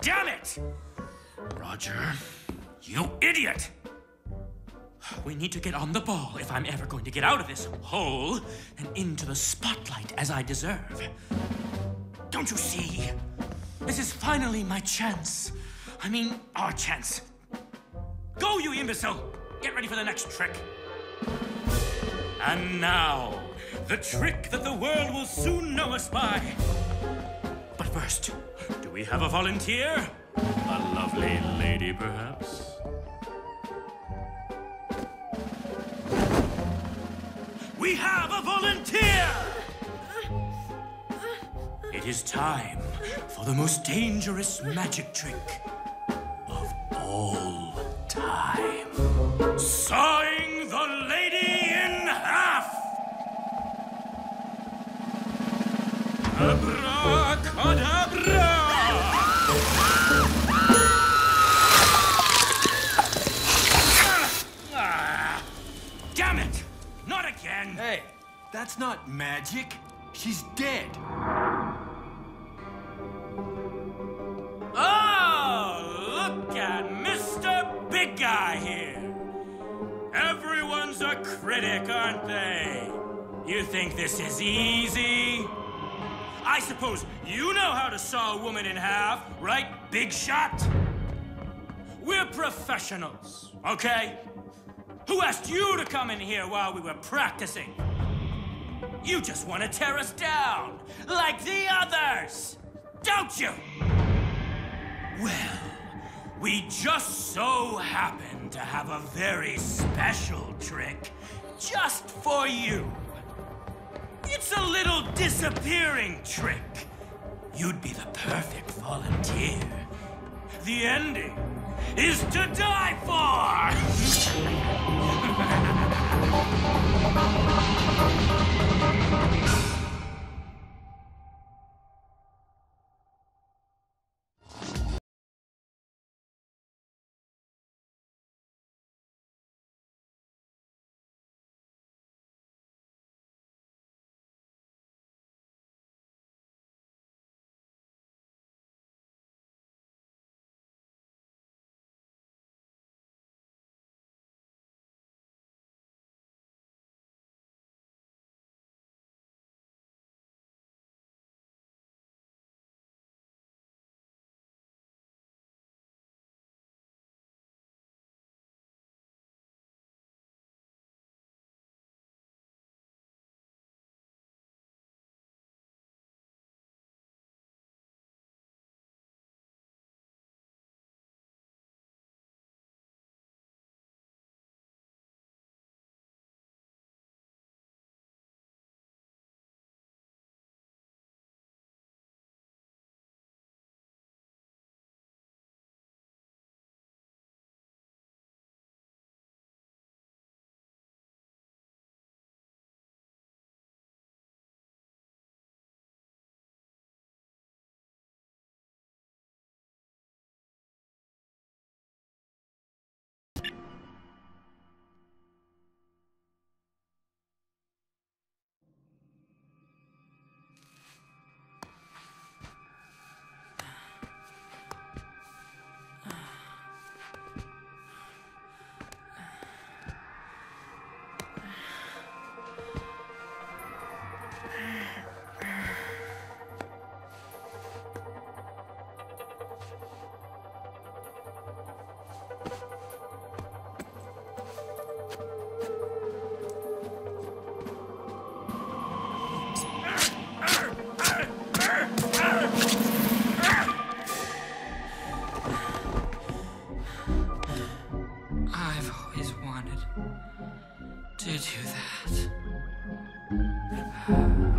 Damn it! Roger, you idiot! We need to get on the ball if I'm ever going to get out of this hole and into the spotlight as I deserve. Don't you see? This is finally my chance. I mean, our chance. Go, you imbecile! Get ready for the next trick. And now, the trick that the world will soon know us by. But first, do we have a volunteer? A lovely lady, perhaps? We have a volunteer! It is time for the most dangerous magic trick all time. Sawing the lady in half! Abracadabra! Ah, Damn it! Not again! Hey, that's not magic. She's dead. Guy here. Everyone's a critic, aren't they? You think this is easy? I suppose you know how to saw a woman in half, right, Big Shot? We're professionals, okay? Who asked you to come in here while we were practicing? You just want to tear us down, like the others, don't you? Well, we just so happen to have a very special trick just for you. It's a little disappearing trick. You'd be the perfect volunteer. The ending is to die for! I've always wanted to do that.